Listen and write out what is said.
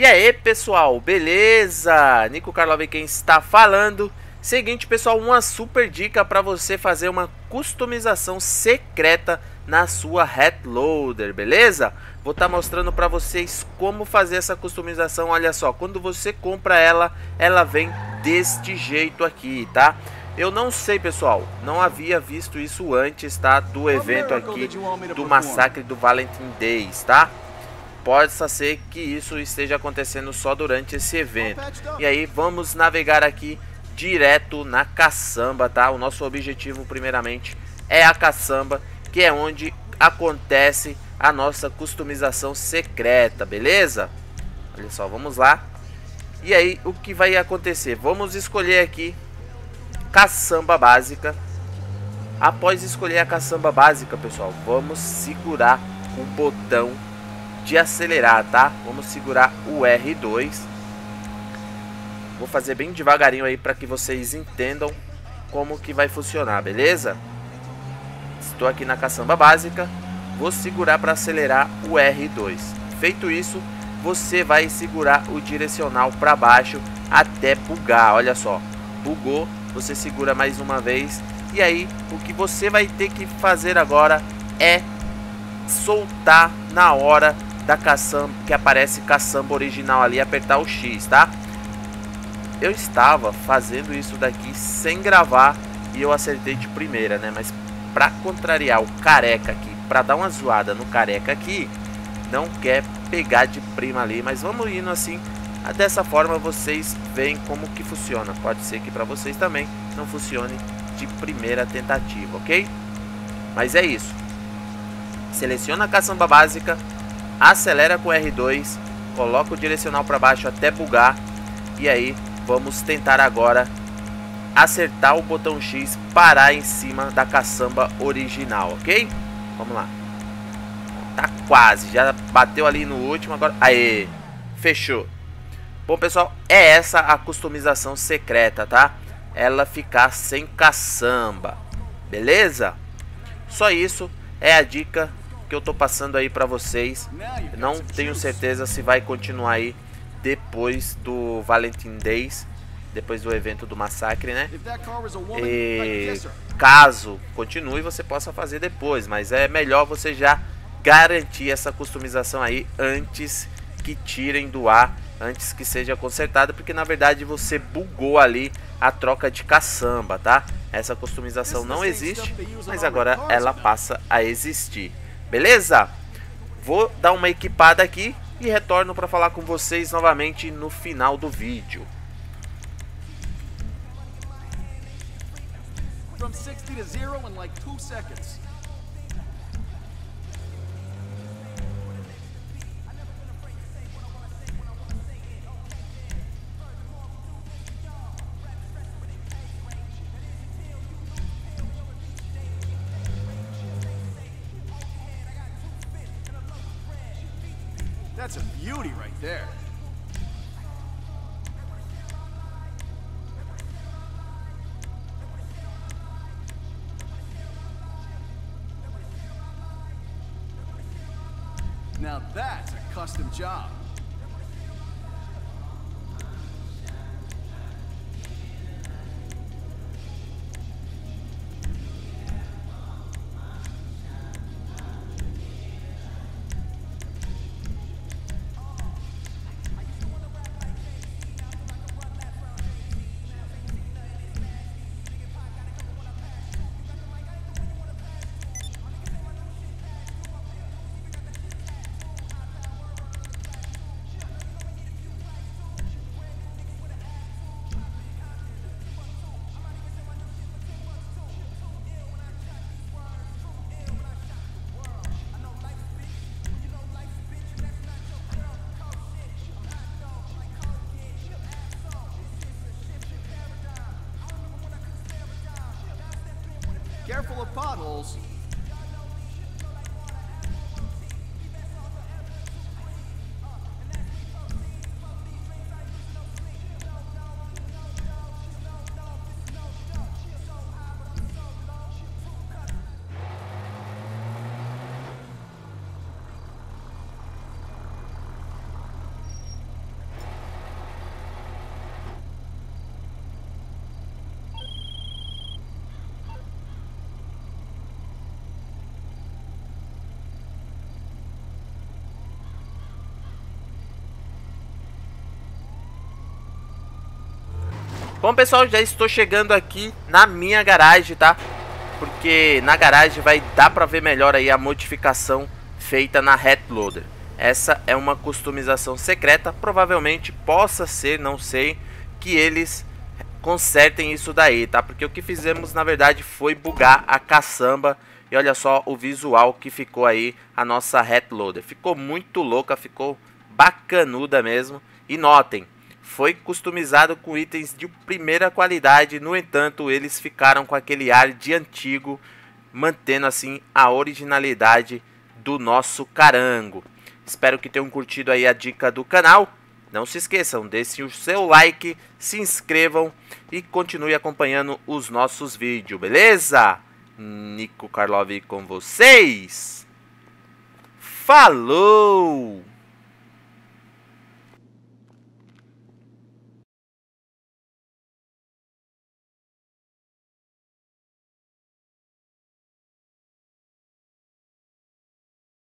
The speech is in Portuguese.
E aí pessoal, beleza? Nico Karlov quem está falando. Seguinte pessoal, uma super dica para você fazer uma customização secreta na sua Loader, beleza? Vou estar tá mostrando para vocês como fazer essa customização. Olha só, quando você compra ela, ela vem deste jeito aqui, tá? Eu não sei, pessoal, não havia visto isso antes, tá? Do evento aqui, do massacre do Valentine Days, tá? Possa ser que isso esteja acontecendo só durante esse evento. E aí vamos navegar aqui direto na caçamba, tá? O nosso objetivo primeiramente é a caçamba, que é onde acontece a nossa customização secreta, beleza? Olha só, vamos lá. E aí, o que vai acontecer? Vamos escolher aqui caçamba básica. Após escolher a caçamba básica, pessoal, vamos segurar o botão de acelerar, tá? Vamos segurar o R2. Vou fazer bem devagarinho aí para que vocês entendam como que vai funcionar, beleza? Estou aqui na caçamba básica, vou segurar para acelerar o R2. Feito isso, você vai segurar o direcional para baixo até bugar, olha só. Bugou, você segura mais uma vez e aí o que você vai ter que fazer agora é soltar na hora da caçamba, que aparece caçamba original ali, apertar o X, tá? Eu estava fazendo isso daqui sem gravar e eu acertei de primeira, né? Mas pra contrariar o careca aqui, pra dar uma zoada no careca aqui, não quer pegar de prima ali, mas vamos indo assim. Dessa forma vocês veem como que funciona. Pode ser que para vocês também não funcione de primeira tentativa, ok? Mas é isso. Seleciona a caçamba básica, acelera com R2, coloca o direcional para baixo até bugar e aí vamos tentar agora acertar o botão X, parar em cima da caçamba original, ok? Vamos lá. Tá quase, já bateu ali no último, agora... Aê, fechou. Bom, pessoal, é essa a customização secreta, tá? Ela ficar sem caçamba, beleza? Só isso é a dica que eu tô passando aí para vocês. Não tenho certeza se vai continuar aí depois do Valentine Days, depois do evento do massacre, né? E caso continue, você possa fazer depois, mas é melhor você já garantir essa customização aí antes que tirem do ar, antes que seja consertada, porque na verdade você bugou ali a troca de caçamba, tá? Essa customização não existe, mas agora ela passa a existir. Beleza? Vou dar uma equipada aqui e retorno para falar com vocês novamente no final do vídeo. From 60 to 0 in like 2 seconds. That's a beauty right there. Now that's a custom job. Careful of potholes. Bom, pessoal, já estou chegando aqui na minha garagem, tá? Porque na garagem vai dar pra ver melhor aí a modificação feita na Loader. Essa é uma customização secreta, provavelmente possa ser, não sei, que eles consertem isso daí, tá? Porque o que fizemos, na verdade, foi bugar a caçamba. E olha só o visual que ficou aí a nossa Loader. Ficou muito louca, ficou bacanuda mesmo. E notem, foi customizado com itens de primeira qualidade, no entanto, eles ficaram com aquele ar de antigo, mantendo assim a originalidade do nosso carango. Espero que tenham curtido aí a dica do canal. Não se esqueçam, deixem o seu like, se inscrevam e continue acompanhando os nossos vídeos, beleza? Nico Karlov com vocês. Falou!